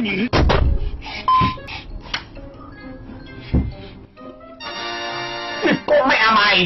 何กูไม่เอาไาย